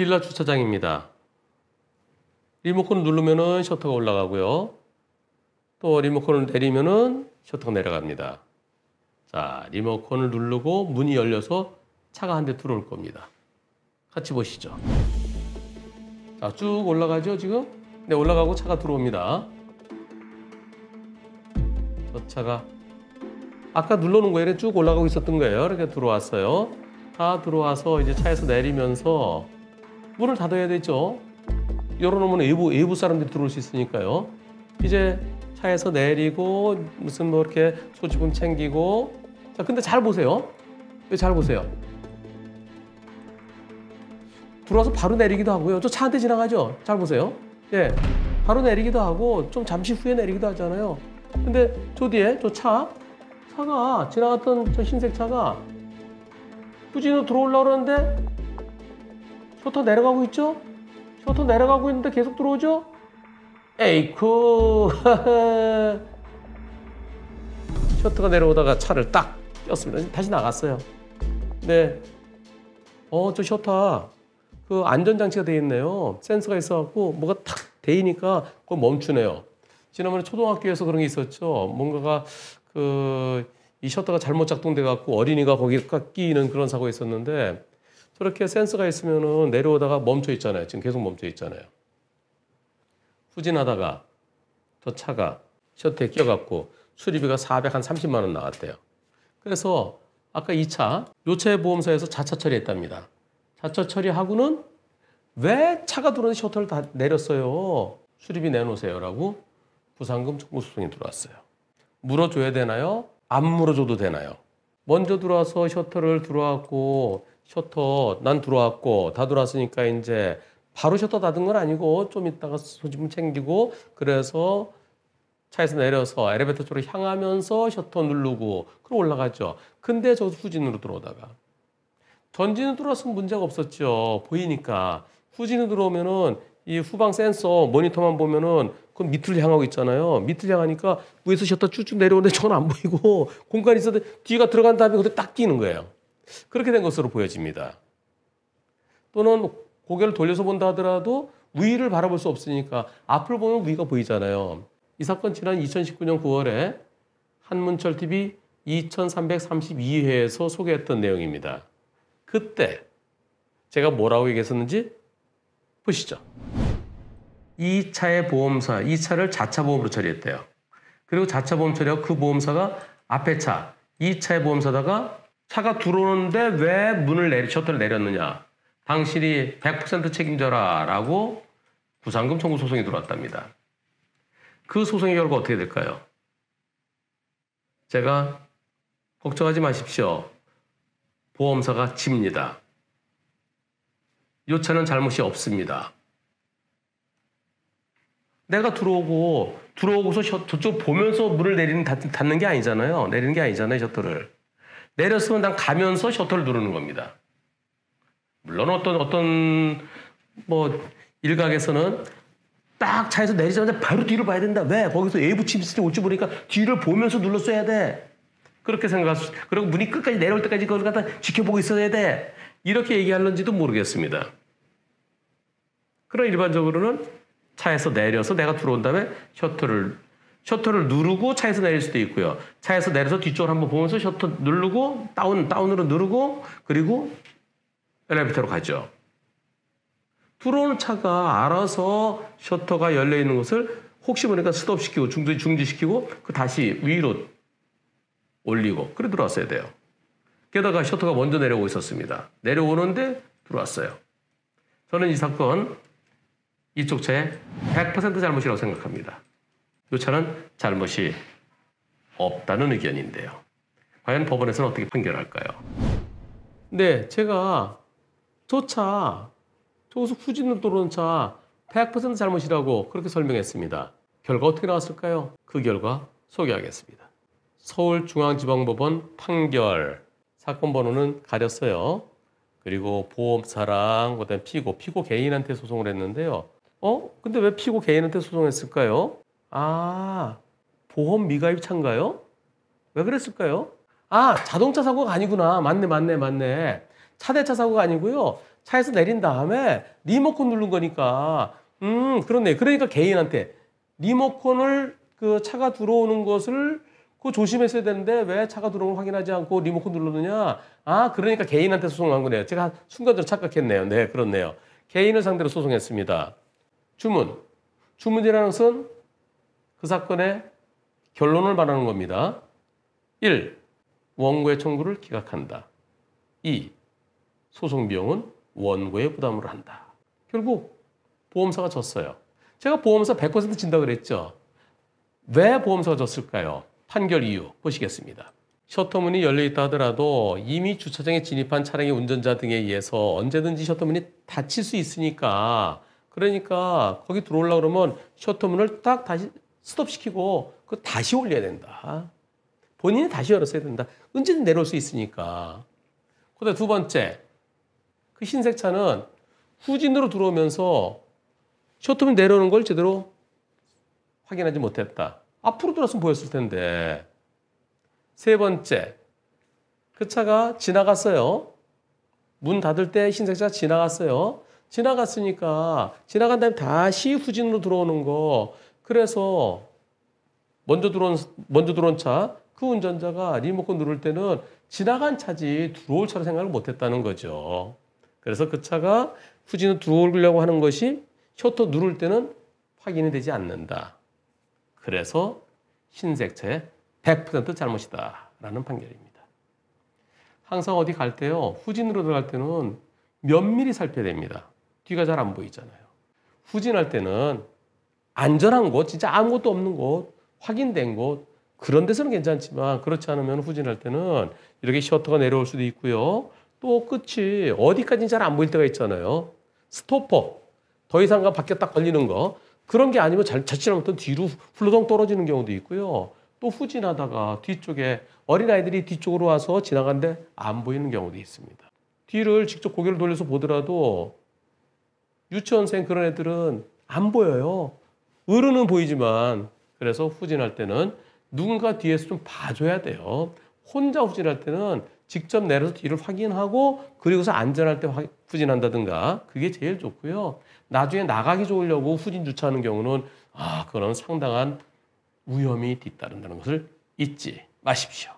빌라 주차장입니다. 리모컨을 누르면은 셔터가 올라가고요. 또 리모컨을 내리면은 셔터가 내려갑니다. 자, 리모컨을 누르고 문이 열려서 차가 한 대 들어올 겁니다. 같이 보시죠. 자, 쭉 올라가죠, 지금? 네, 올라가고 차가 들어옵니다. 저 차가 아까 눌러놓은 거에 쭉 올라가고 있었던 거예요. 이렇게 들어왔어요. 다 들어와서 이제 차에서 내리면서 문을 닫아야 되죠. 열어놓으면 외부, 외부 사람들이 들어올 수 있으니까요. 이제 차에서 내리고 무슨 뭐 이렇게 소지품 챙기고 자 근데 잘 보세요. 네, 잘 보세요. 들어와서 바로 내리기도 하고요. 저 차 한 대 지나가죠. 잘 보세요. 예, 바로 내리기도 하고 좀 잠시 후에 내리기도 하잖아요. 근데 저 뒤에 저 차, 차가 지나갔던 저 흰색 차가 후진으로 들어오려고 그러는데 셔터 내려가고 있죠? 셔터 내려가고 있는데 계속 들어오죠? 에이쿠 셔터가 내려오다가 차를 딱 꼈습니다. 다시 나갔어요. 네. 어, 저 셔터 그 안전장치가 돼 있네요. 센서가 있어갖고 뭐가 탁 데이니까 그걸 멈추네요. 지난번에 초등학교에서 그런 게 있었죠. 뭔가가 그 이 셔터가 잘못 작동돼 갖고 어린이가 거기 끼는 그런 사고가 있었는데 저렇게 센서가 있으면은 내려오다가 멈춰 있잖아요. 지금 계속 멈춰 있잖아요. 후진하다가 저 차가 셔터에 껴갖고 수리비가 430만 원 나왔대요. 그래서 아까 이 차, 요 차의 보험사에서 자차 처리했답니다. 자차 처리하고는 왜 차가 들어오는 셔터를 다 내렸어요? 수리비 내놓으세요라고 부상금 청구 소송이 들어왔어요. 물어줘야 되나요? 안 물어줘도 되나요? 먼저 들어와서 셔터를 들어왔고 셔터 난 들어왔고 다 들어왔으니까 이제 바로 셔터 닫은 건 아니고 좀 있다가 소지품 챙기고 그래서 차에서 내려서 엘리베이터 쪽으로 향하면서 셔터 누르고 그럼 올라가죠. 근데 저 후진으로 들어오다가 전진으로 들어왔으면 문제가 없었죠. 보이니까 후진으로 들어오면은 이 후방 센서 모니터만 보면은 그건 밑을 향하고 있잖아요. 밑을 향하니까 위에서 셔터 쭉쭉 내려오는데 저건 안 보이고 공간이 있어도 뒤가 들어간 다음에 그때 딱 끼는 거예요. 그렇게 된 것으로 보여집니다. 또는 고개를 돌려서 본다 하더라도 위를 바라볼 수 없으니까 앞을 보면 위가 보이잖아요. 이 사건 지난 2019년 9월에 한문철 TV 2332회에서 소개했던 내용입니다. 그때 제가 뭐라고 얘기했었는지 보시죠. 이 차의 보험사, 이 차를 자차 보험으로 처리했대요. 그리고 자차 보험 처리하고 그 보험사가 앞에 차, 이 차의 보험사다가 차가 들어오는데 왜 문을 내리, 셔터를 내렸느냐. 당신이 100% 책임져라 라고 부상금 청구 소송이 들어왔답니다. 그 소송의 결과 어떻게 될까요? 제가 걱정하지 마십시오. 보험사가 집니다. 요 차는 잘못이 없습니다. 내가 들어오고 들어오고서 셔, 저쪽 보면서 문을 내리는 닫는 게 아니잖아요. 내리는 게 아니잖아요, 셔터를. 내렸으면 난 가면서 셔터를 누르는 겁니다. 물론 어떤 어떤 뭐 일각에서는 딱 차에서 내리자마자 바로 뒤를 봐야 된다. 왜? 거기서 외부 침실이 올지 모르니까 뒤를 보면서 눌렀어야 돼. 그렇게 생각할 수, 그리고 문이 끝까지 내려올 때까지 그걸 갖다 지켜보고 있어야 돼. 이렇게 얘기하는지도 모르겠습니다. 그런 일반적으로는 차에서 내려서 내가 들어온 다음에 셔터를 셔터를 누르고 차에서 내릴 수도 있고요. 차에서 내려서 뒤쪽을 한번 보면서 셔터 누르고 다운 다운으로 누르고 그리고 엘리베이터로 가죠. 들어오는 차가 알아서 셔터가 열려 있는 것을 혹시 보니까 스톱시키고 중지 중지시키고 그 다시 위로 올리고 그래 들어왔어야 돼요. 게다가 셔터가 먼저 내려오고 있었습니다. 내려오는데 들어왔어요. 저는 이 사건 이쪽 차의 100% 잘못이라고 생각합니다. 이 차는 잘못이 없다는 의견인데요. 과연 법원에서는 어떻게 판결할까요? 네, 제가 저 차, 저기서 후진으로 들어오는 차 100% 잘못이라고 그렇게 설명했습니다. 결과 어떻게 나왔을까요? 그 결과 소개하겠습니다. 서울중앙지방법원 판결 사건 번호는 가렸어요. 그리고 보험사랑 그다음 피고, 피고 개인한테 소송을 했는데요. 어? 근데 왜 피고 개인한테 소송했을까요? 아, 보험 미가입 차인가요? 왜 그랬을까요? 아, 자동차 사고가 아니구나. 맞네, 맞네, 맞네. 차대차 사고가 아니고요. 차에서 내린 다음에 리모컨 누른 거니까 음 그렇네. 그러니까 개인한테 리모컨을 그 차가 들어오는 것을 그 조심했어야 되는데 왜 차가 들어오는 걸 확인하지 않고 리모컨 누르느냐? 아 그러니까 개인한테 소송한 거네요. 제가 순간적으로 착각했네요. 네 그렇네요. 개인을 상대로 소송했습니다. 주문. 주문이라는 것은 그 사건의 결론을 말하는 겁니다. 1. 원고의 청구를 기각한다. 2. 소송 비용은 원고의 부담으로 한다. 결국 보험사가 졌어요. 제가 보험사 100% 진다 그랬죠. 왜 보험사가 졌을까요? 판결 이유 보시겠습니다. 셔터문이 열려 있다 하더라도 이미 주차장에 진입한 차량의 운전자 등에 의해서 언제든지 셔터문이 닫힐 수 있으니까 그러니까 거기 들어오려고 그러면 셔터문을 딱 다시 스톱시키고 그 다시 올려야 된다. 본인이 다시 열었어야 된다. 언제든 내려올 수 있으니까. 그다음 두 번째, 그 흰색 차는 후진으로 들어오면서 셔터문 내려오는 걸 제대로 확인하지 못했다. 앞으로 들어왔으면 보였을 텐데. 세 번째, 그 차가 지나갔어요. 문 닫을 때 흰색 차가 지나갔어요. 지나갔으니까 지나간 다음에 다시 후진으로 들어오는 거. 그래서 먼저 들어온 먼저 들어온 차 그 운전자가 리모컨 누를 때는 지나간 차지 들어올 차로 생각을 못했다는 거죠. 그래서 그 차가 후진으로 들어오려고 하는 것이 셔터 누를 때는 확인이 되지 않는다. 그래서 흰색 차의 100% 잘못이다라는 판결입니다. 항상 어디 갈 때요 후진으로 들어갈 때는 면밀히 살펴야 됩니다. 뒤가 잘 안 보이잖아요. 후진할 때는 안전한 곳, 진짜 아무것도 없는 곳, 확인된 곳 그런 데서는 괜찮지만 그렇지 않으면 후진할 때는 이렇게 셔터가 내려올 수도 있고요. 또 끝이 어디까지 잘안 보일 때가 있잖아요. 스토퍼 더 이상 가 밖에 딱 걸리는 거 그런 게 아니면 잘 자칫하면 뒤로 훌러덩 떨어지는 경우도 있고요. 또 후진하다가 뒤쪽에 어린아이들이 뒤쪽으로 와서 지나가는데 안 보이는 경우도 있습니다. 뒤를 직접 고개를 돌려서 보더라도 유치원생 그런 애들은 안 보여요. 어른은 보이지만 그래서 후진할 때는 누군가 뒤에서 좀 봐줘야 돼요. 혼자 후진할 때는 직접 내려서 뒤를 확인하고 그리고서 안전할 때 후진한다든가 그게 제일 좋고요. 나중에 나가기 좋으려고 후진 주차하는 경우는 아 그런 상당한 위험이 뒤따른다는 것을 잊지 마십시오.